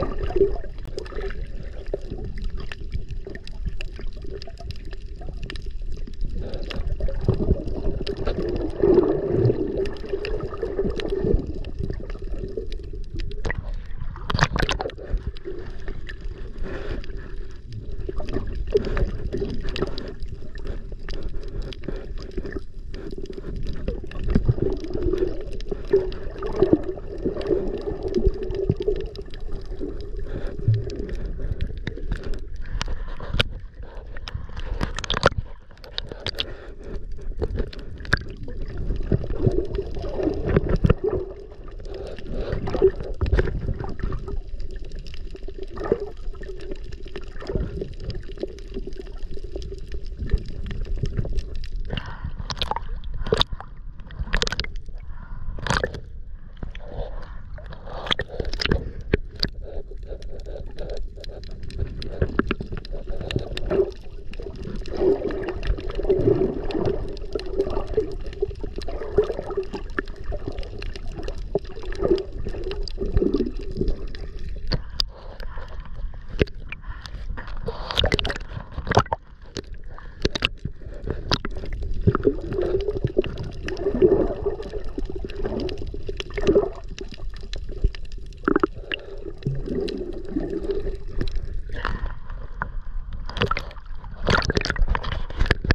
faire.